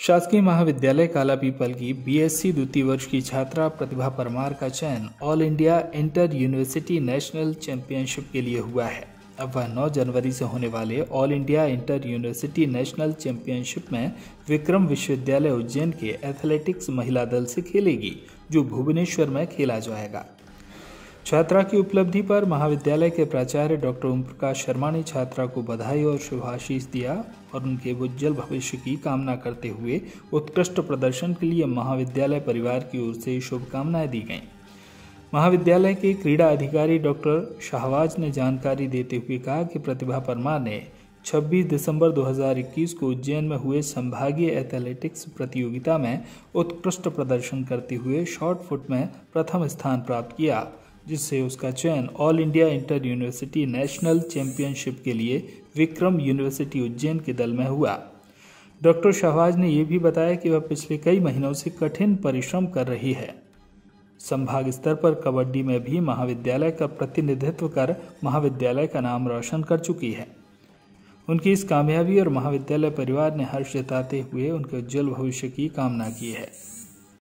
शासकीय महाविद्यालय काला पीपल की बीएससी द्वितीय वर्ष की छात्रा प्रतिभा परमार का चयन all India inter university national championship के लिए हुआ है। अब वह 9 जनवरी से होने वाले all India inter university national championship में विक्रम विश्वविद्यालय उज्जैन के एथलेटिक्स महिला दल से खेलेगी, जो भुवनेश्वर में खेला जाएगा। छात्रा की उपलब्धि पर महाविद्यालय के प्राचार्य डॉक्टर ओम प्रकाश शर्मा ने छात्रा को बधाई और शुभाशीष दिया और उनके उज्जवल भविष्य की कामना करते हुए उत्कृष्ट प्रदर्शन के लिए महाविद्यालय परिवार की ओर से शुभकामनाएँ दी गईं। महाविद्यालय के क्रीड़ा अधिकारी डॉक्टर शाहवाज ने जानकारी देते हुए कहा कि प्रतिभा परमार ने 26 दिसंबर 2021 को उज्जैन में हुए संभागीय एथलेटिक्स प्रतियोगिता में उत्कृष्ट प्रदर्शन करते हुए शॉर्ट फुट में प्रथम स्थान प्राप्त किया। जिससे उसका चयन all India inter university national championship के लिए विक्रम यूनिवर्सिटी उज्जैन के दल में हुआ। डॉक्टर शहबाज ने यह भी बताया कि वह पिछले कई महीनों से कठिन परिश्रम कर रही है। संभाग स्तर पर कबड्डी में भी महाविद्यालय का प्रतिनिधित्व कर महाविद्यालय का नाम रोशन कर चुकी है। उनकी इस कामयाबी और महाविद्यालय परिवार ने हर्ष जताते हुए उनके उज्जवल भविष्य की कामना की है।